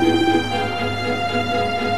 Música